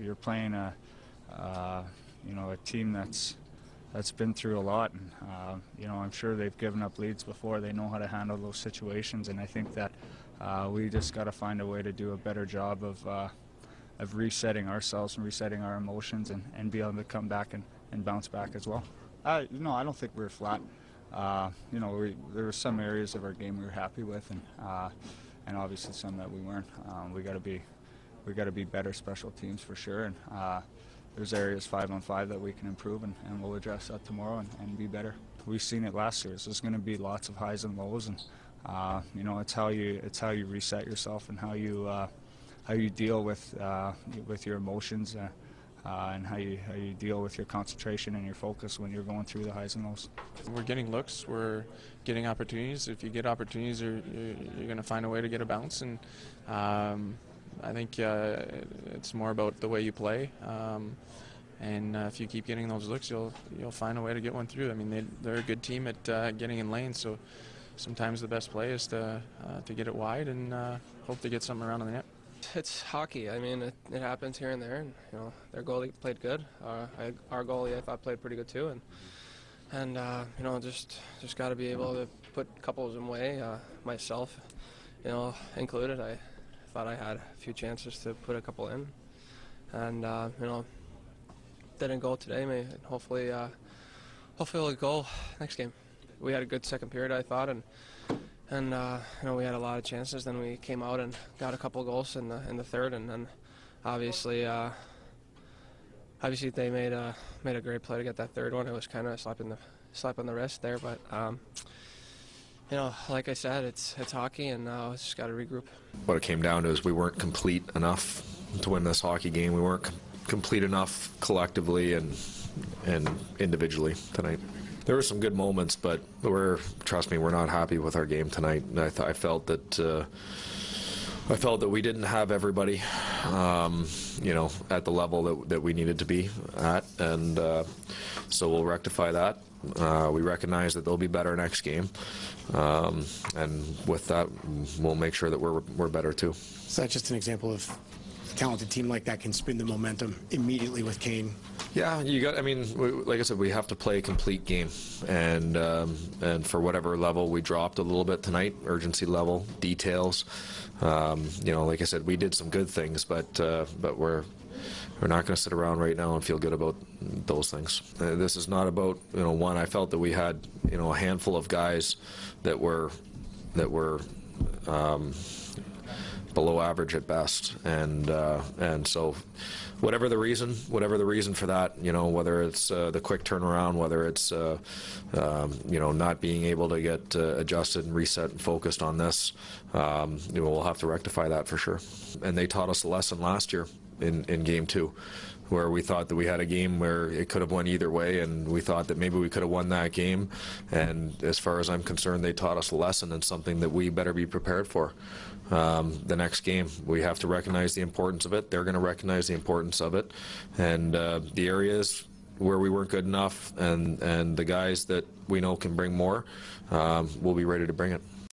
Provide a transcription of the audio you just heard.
You're playing a, uh, you know, a team that's that's been through a lot, and uh, you know, I'm sure they've given up leads before. They know how to handle those situations, and I think that uh, we just got to find a way to do a better job of uh, of resetting ourselves and resetting our emotions, and, and be able to come back and, and bounce back as well. Know, I don't think we are flat. Uh, you know, we, there were some areas of our game we were happy with, and uh, and obviously some that we weren't. Um, we got to be we got to be better special teams for sure, and uh, there's areas five on five that we can improve, and, and we'll address that tomorrow and, and, be better. We've seen it last year. So there's going to be lots of highs and lows, and uh, you know it's how you it's how you reset yourself and how you uh, how you deal with uh, with your emotions. Uh, uh, and how you how you deal with your concentration and your focus when you're going through the highs and lows. We're getting looks, we're getting opportunities. If you get opportunities, you're, you're, you're going to find a way to get a bounce, and um, I think uh, it's more about the way you play. Um, and uh, if you keep getting those looks, you'll you'll find a way to get one through. I mean, they, they're a good team at uh, getting in lanes, so sometimes the best play is to uh, to get it wide and uh, hope to get something around in the net. It's hockey. I mean, it, it, happens here and there. And you know, their goalie played good. Uh, I, our goalie, I thought, played pretty good too. And and you know, just just got to be able to put couples in way. myself, you know, included. I thought I had a few chances to put a couple in, and uh, you know, didn't go today. May hopefully, uh, hopefully it'll go next game. We had a good second period, I thought, and and uh, you know we had a lot of chances. Then we came out and got a couple goals in the in the third, and then obviously. Uh, obviously, they made a made a great play to get that third one. It was kind of slapping the slapping the wrist there, but um, you know, like I said, it's it's hockey, and now it's just got to regroup. What it came down to is we weren't complete enough to win this hockey game. We weren't complete enough collectively and and individually tonight. There were some good moments, but we're trust me, we're not happy with our game tonight. I, th- I felt that. Uh, I felt that we didn't have everybody, um, you know, at the level that, that we needed to be at, and uh, so we'll rectify that. Uh, we recognize that they'll be better next game, um, and with that, we'll make sure that we're we're better too. So that's just an example of a talented team like that can spin the momentum immediately with Kane. Yeah, you got. I mean, we, like I said, we have to play a complete game, and um, and for whatever level we dropped a little bit tonight, urgency level, details. Um, you know, like I said, we did some good things, but uh, but we're we're not going to sit around right now and feel good about those things. Uh, this is not about you know one. I felt that we had you know a handful of guys that were that were um, below average at best, and uh, and so whatever the reason, whatever the reason for that, you know, whether it's uh, the quick turnaround, whether it's uh, um, you know not being able to get uh, adjusted and reset and focused on this, um, you know, we'll have to rectify that for sure. And they taught us a lesson last year in, in game two where we thought that we had a game where it could have won either way, and we thought that maybe we could have won that game. And as far as I'm concerned, they taught us a lesson and something that we better be prepared for. Um, the next game, we have to recognize the importance of it. They're going to recognize the importance of it, and uh, the areas where we weren't good enough, and and the guys that we know can bring more, um, we'll be ready to bring it.